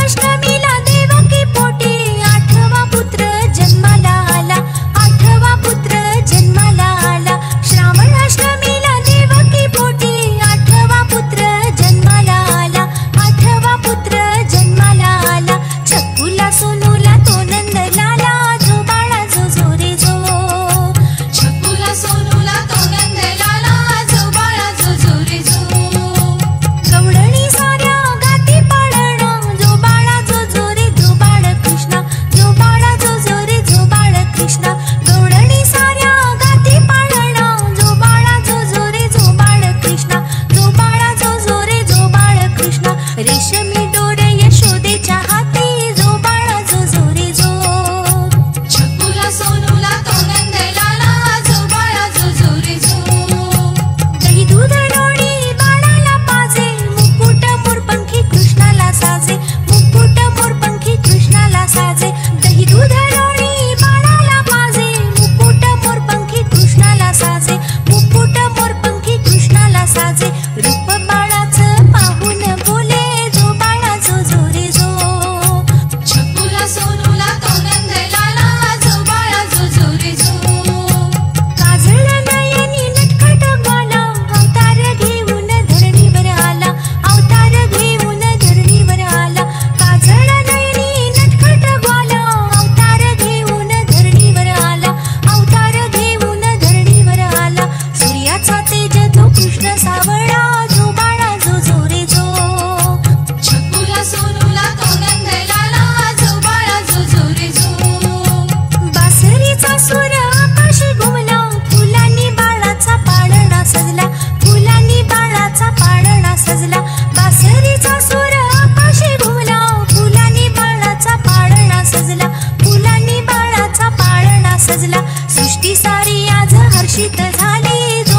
अष्टमीला सृष्टी सारी आज हर्षित झाली.